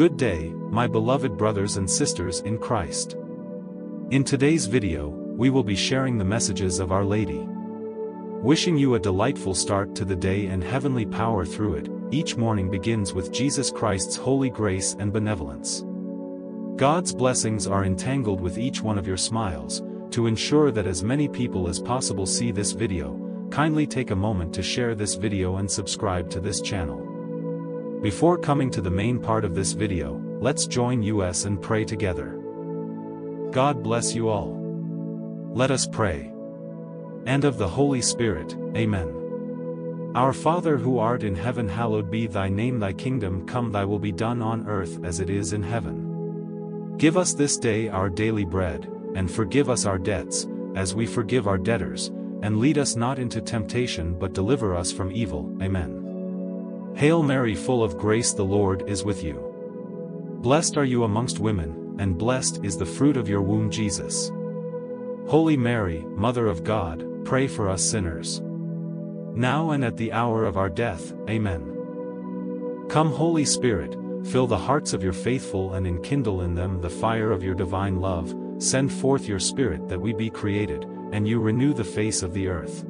Good day, my beloved brothers and sisters in Christ. In today's video, we will be sharing the messages of Our Lady. Wishing you a delightful start to the day and heavenly power through it, each morning begins with Jesus Christ's holy grace and benevolence. God's blessings are entangled with each one of your smiles, to ensure that as many people as possible see this video, kindly take a moment to share this video and subscribe to this channel. Before coming to the main part of this video, let's join us and pray together. God bless you all. Let us pray. And of the Holy Spirit, Amen. Our Father who art in heaven hallowed be thy name thy kingdom come thy will be done on earth as it is in heaven. Give us this day our daily bread, and forgive us our debts, as we forgive our debtors, and lead us not into temptation but deliver us from evil, Amen. Hail Mary full of grace the Lord is with you. Blessed are you amongst women, and blessed is the fruit of your womb Jesus. Holy Mary, Mother of God, pray for us sinners. Now and at the hour of our death, Amen. Come Holy Spirit, fill the hearts of your faithful and enkindle in them the fire of your divine love, send forth your Spirit that we be created, and you renew the face of the earth.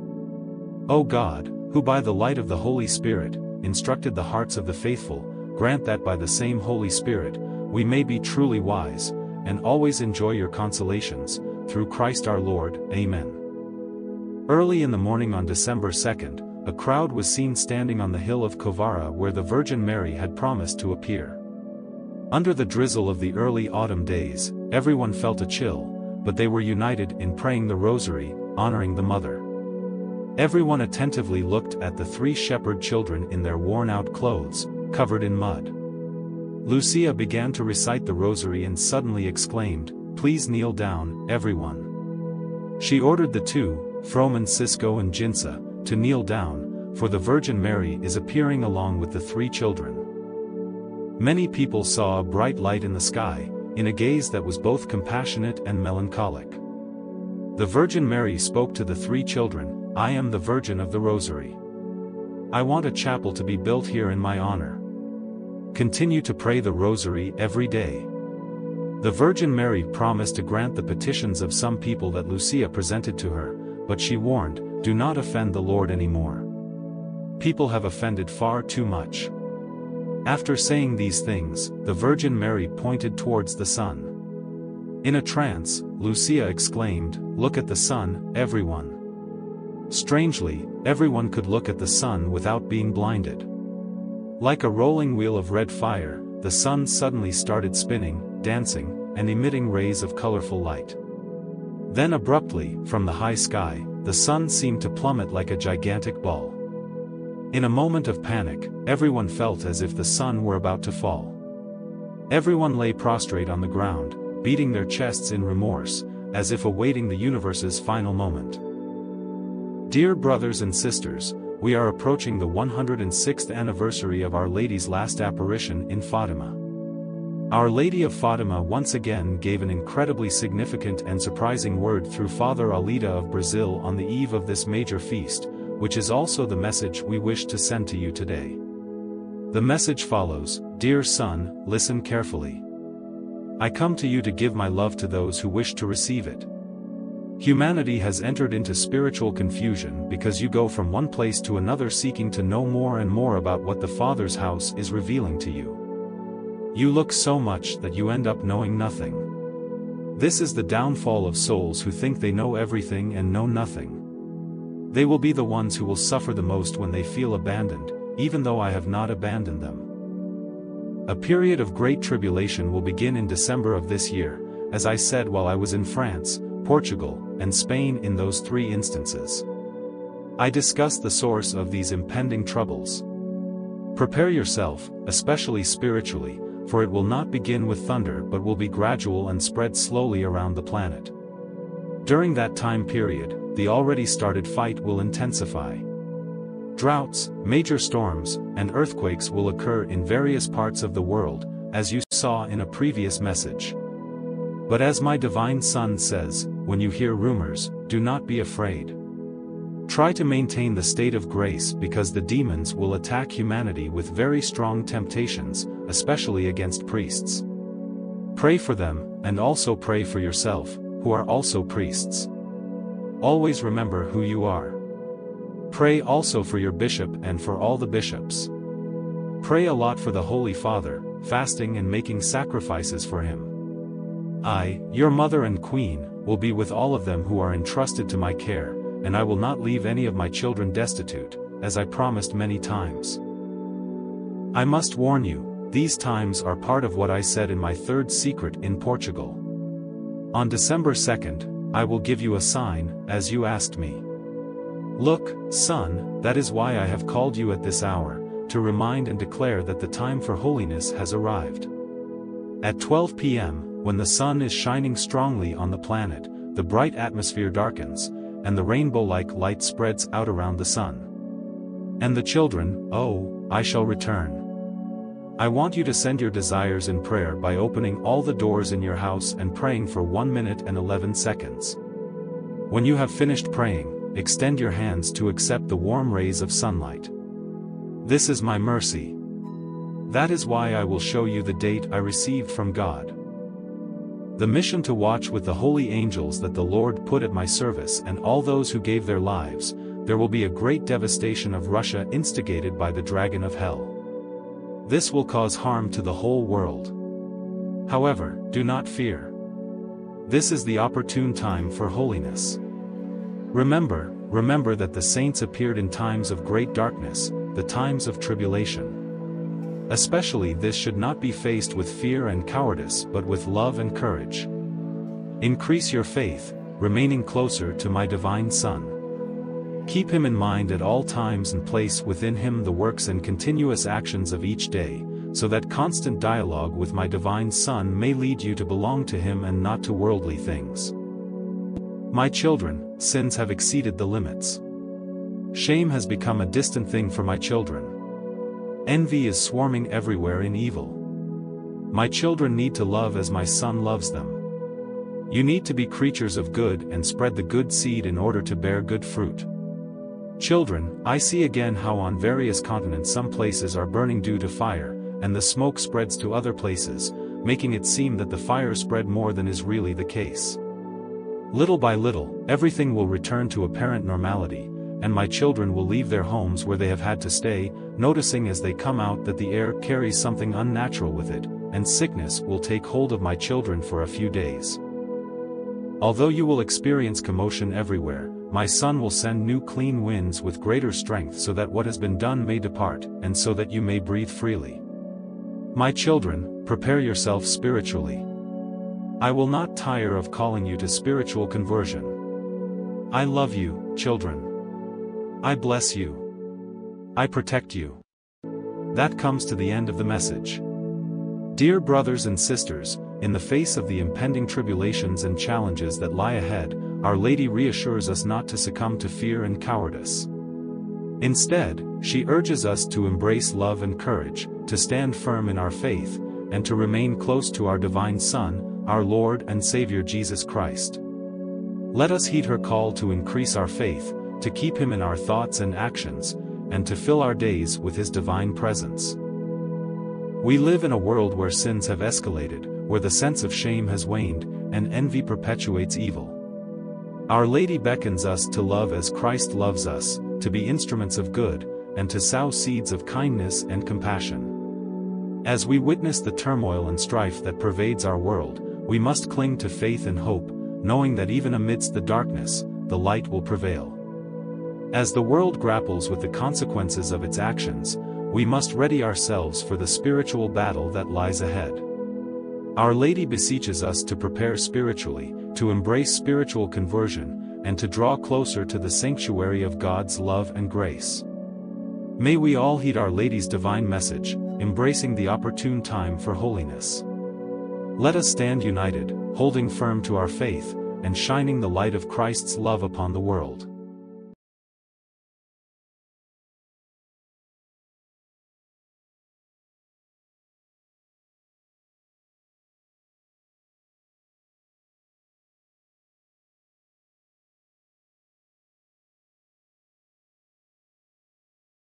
O God, who by the light of the Holy Spirit, instructed the hearts of the faithful, grant that by the same Holy Spirit, we may be truly wise, and always enjoy your consolations, through Christ our Lord, Amen. Early in the morning on December 2nd, a crowd was seen standing on the hill of Kovara where the Virgin Mary had promised to appear. Under the drizzle of the early autumn days, everyone felt a chill, but they were united in praying the rosary, honoring the Mother. Everyone attentively looked at the three shepherd children in their worn-out clothes, covered in mud. Lucia began to recite the rosary and suddenly exclaimed, Please kneel down, everyone. She ordered the two, Francisco and Jacinta, to kneel down, for the Virgin Mary is appearing along with the three children. Many people saw a bright light in the sky, in a gaze that was both compassionate and melancholic. The Virgin Mary spoke to the three children, I am the Virgin of the Rosary. I want a chapel to be built here in my honor. Continue to pray the Rosary every day. The Virgin Mary promised to grant the petitions of some people that Lucia presented to her, but she warned, do not offend the Lord anymore. People have offended far too much. After saying these things, the Virgin Mary pointed towards the sun. In a trance, Lucia exclaimed, Look at the sun, everyone. Strangely, everyone could look at the sun without being blinded. Like a rolling wheel of red fire, the sun suddenly started spinning, dancing, and emitting rays of colorful light. Then abruptly, from the high sky, the sun seemed to plummet like a gigantic ball. In a moment of panic, everyone felt as if the sun were about to fall. Everyone lay prostrate on the ground, beating their chests in remorse, as if awaiting the universe's final moment. Dear brothers and sisters, we are approaching the 106th anniversary of Our Lady's last apparition in Fatima. Our Lady of Fatima once again gave an incredibly significant and surprising word through Father Alida of Brazil on the eve of this major feast, which is also the message we wish to send to you today. The message follows, Dear son, listen carefully. I come to you to give my love to those who wish to receive it. Humanity has entered into spiritual confusion because you go from one place to another seeking to know more and more about what the Father's house is revealing to you. You look so much that you end up knowing nothing. This is the downfall of souls who think they know everything and know nothing. They will be the ones who will suffer the most when they feel abandoned, even though I have not abandoned them. A period of great tribulation will begin in December of this year, as I said while I was in France, Portugal, and Spain in those three instances. I discuss the source of these impending troubles. Prepare yourself, especially spiritually, for it will not begin with thunder but will be gradual and spread slowly around the planet. During that time period, the already started fight will intensify. Droughts, major storms, and earthquakes will occur in various parts of the world, as you saw in a previous message. But as my divine Son says, when you hear rumors, do not be afraid. Try to maintain the state of grace because the demons will attack humanity with very strong temptations, especially against priests. Pray for them, and also pray for yourself, who are also priests. Always remember who you are. Pray also for your bishop and for all the bishops. Pray a lot for the Holy Father, fasting and making sacrifices for him. I, your mother and queen, will be with all of them who are entrusted to my care, and I will not leave any of my children destitute, as I promised many times. I must warn you, these times are part of what I said in my third secret in Portugal. On December 2nd, I will give you a sign, as you asked me. Look, son, that is why I have called you at this hour, to remind and declare that the time for holiness has arrived. At 12 p.m., when the sun is shining strongly on the planet, the bright atmosphere darkens, and the rainbow-like light spreads out around the sun. And the children, oh, I shall return. I want you to send your desires in prayer by opening all the doors in your house and praying for 1 minute and 11 seconds. When you have finished praying, extend your hands to accept the warm rays of sunlight. This is my mercy. That is why I will show you the date I received from God. The mission to watch with the holy angels that the Lord put at my service and all those who gave their lives, there will be a great devastation of Russia instigated by the dragon of hell. This will cause harm to the whole world. However, do not fear. This is the opportune time for holiness. Remember, remember that the saints appeared in times of great darkness, the times of tribulation. Especially this should not be faced with fear and cowardice but with love and courage. Increase your faith, remaining closer to my divine Son. Keep him in mind at all times and place within him the works and continuous actions of each day, so that constant dialogue with my divine Son may lead you to belong to him and not to worldly things. My children, sins have exceeded the limits. Shame has become a distant thing for my children. Envy is swarming everywhere in evil. My children need to love as my son loves them. You need to be creatures of good and spread the good seed in order to bear good fruit. Children, I see again how on various continents some places are burning due to fire, and the smoke spreads to other places, making it seem that the fire spread more than is really the case. Little by little, everything will return to apparent normality, and my children will leave their homes where they have had to stay, noticing as they come out that the air carries something unnatural with it, and sickness will take hold of my children for a few days. Although you will experience commotion everywhere, my son will send new clean winds with greater strength so that what has been done may depart, and so that you may breathe freely. My children, prepare yourself spiritually. I will not tire of calling you to spiritual conversion. I love you, children. I bless you. I protect you. That comes to the end of the message. Dear brothers and sisters, in the face of the impending tribulations and challenges that lie ahead, Our Lady reassures us not to succumb to fear and cowardice. Instead, she urges us to embrace love and courage, to stand firm in our faith, and to remain close to our divine Son, our Lord and Savior Jesus Christ. Let us heed her call to increase our faith, to keep him in our thoughts and actions, and to fill our days with his divine presence. We live in a world where sins have escalated, where the sense of shame has waned, and envy perpetuates evil. Our Lady beckons us to love as Christ loves us, to be instruments of good, and to sow seeds of kindness and compassion. As we witness the turmoil and strife that pervades our world, we must cling to faith and hope, knowing that even amidst the darkness, the light will prevail. As the world grapples with the consequences of its actions, we must ready ourselves for the spiritual battle that lies ahead. Our Lady beseeches us to prepare spiritually, to embrace spiritual conversion, and to draw closer to the sanctuary of God's love and grace. May we all heed Our Lady's divine message, embracing the opportune time for holiness. Let us stand united, holding firm to our faith, and shining the light of Christ's love upon the world.